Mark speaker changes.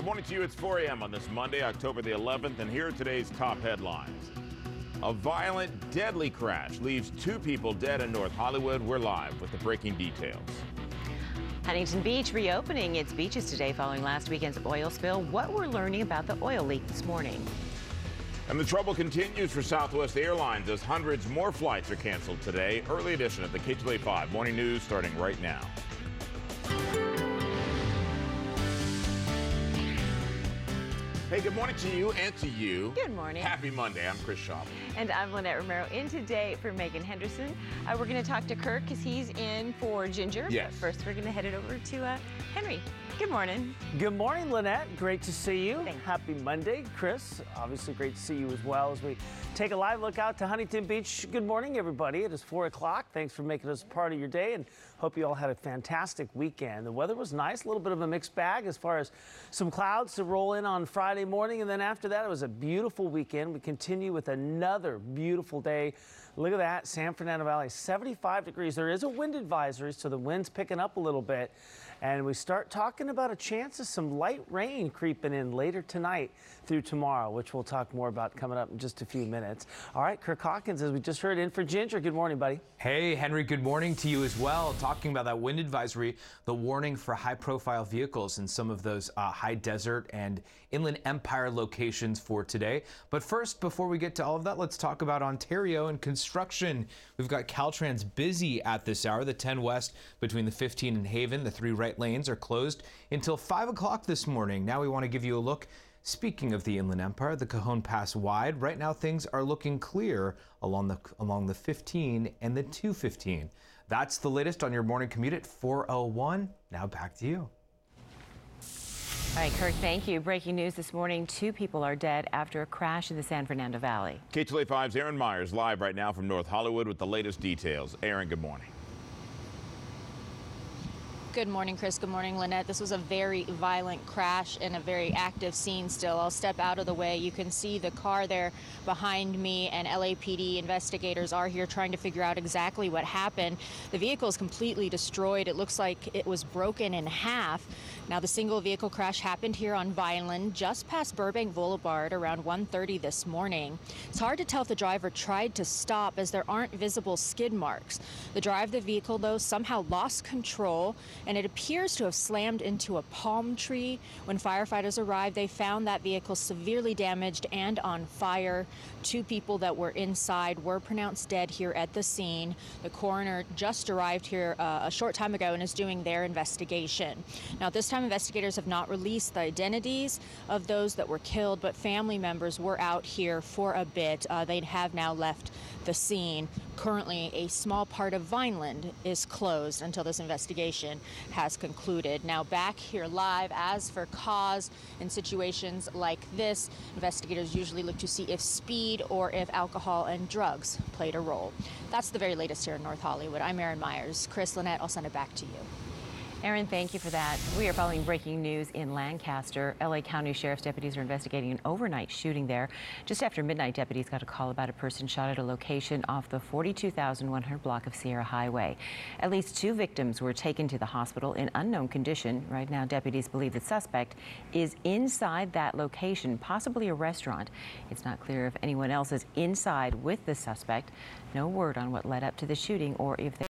Speaker 1: Good morning to you. It's 4 a.m. on this Monday, October the 11th, and here are today's top headlines. A violent, deadly crash leaves two people dead in North Hollywood. We're live with the breaking details.
Speaker 2: Huntington Beach reopening its beaches today following last weekend's oil spill. What we're learning about the oil leak this morning.
Speaker 1: And the trouble continues for Southwest Airlines as hundreds more flights are canceled today. Early edition of the KTLA 5 Morning News starting right now. Hey, good morning to you and to you.
Speaker 2: Good morning.
Speaker 1: Happy Monday. I'm Chris Shaw.
Speaker 2: And I'm Lynette Romero in today for Megan Henderson. Uh, we're going to talk to Kirk because he's in for Ginger.
Speaker 1: Yes.
Speaker 2: But first, we're going to head it over to uh, Henry. Good morning.
Speaker 3: Good morning, Lynette. Great to see you.
Speaker 2: Thanks.
Speaker 3: Happy Monday, Chris. Obviously, great to see you as well as we take a live look out to Huntington Beach. Good morning, everybody. It is four o'clock. Thanks for making us part of your day, and hope you all had a fantastic weekend. The weather was nice, a little bit of a mixed bag as far as some clouds to roll in on Friday morning, and then after that, it was a beautiful weekend. We continue with another beautiful day. Look at that, San Fernando Valley, 75 degrees. There is a wind advisory, so the wind's picking up a little bit. And we start talking about a chance of some light rain creeping in later tonight through tomorrow, which we'll talk more about coming up in just a few minutes. All right, Kirk Hawkins, as we just heard, in for Ginger. Good morning, buddy.
Speaker 4: Hey, Henry, good morning to you as well. Talking about that wind advisory, the warning for high profile vehicles in some of those uh, high desert and inland empire locations for today. But first, before we get to all of that, let's talk about Ontario and construction. We've got Caltrans busy at this hour. The 10 West between the 15 and Haven, the three right lanes are closed until 5 o'clock this morning. Now we want to give you a look. Speaking of the Inland Empire, the Cajon Pass wide, right now things are looking clear along the along the 15 and the 215. That's the latest on your morning commute at 401. Now back to you.
Speaker 2: All right, Kirk, thank you. Breaking news this morning two people are dead after a crash in the San Fernando Valley.
Speaker 1: KTLA 5's Erin Myers live right now from North Hollywood with the latest details. Erin, good morning.
Speaker 5: Good morning, Chris. Good morning, Lynette. This was a very violent crash and a very active scene still. I'll step out of the way. You can see the car there behind me, and LAPD investigators are here trying to figure out exactly what happened. The vehicle is completely destroyed. It looks like it was broken in half. Now, the single vehicle crash happened here on Vineland, just past Burbank Boulevard, around 1:30 this morning. It's hard to tell if the driver tried to stop as there aren't visible skid marks. The driver of the vehicle, though, somehow lost control, and it appears to have slammed into a palm tree. When firefighters arrived, they found that vehicle severely damaged and on fire. Two people that were inside were pronounced dead here at the scene. The coroner just arrived here uh, a short time ago and is doing their investigation. Now, this time, investigators have not released the identities of those that were killed, but family members were out here for a bit. Uh, they have now left the scene. Currently, a small part of Vineland is closed until this investigation has concluded. Now, back here live, as for cause in situations like this, investigators usually look to see if speed or if alcohol and drugs played a role. That's the very latest here in North Hollywood. I'm Erin Myers. Chris Lynette, I'll send it back to you.
Speaker 2: Erin, thank you for that. We are following breaking news in Lancaster. LA County Sheriff's deputies are investigating an overnight shooting there. Just after midnight, deputies got a call about a person shot at a location off the 42,100 block of Sierra Highway. At least two victims were taken to the hospital in unknown condition. Right now, deputies believe the suspect is inside that location, possibly a restaurant. It's not clear if anyone else is inside with the suspect. No word on what led up to the shooting or if they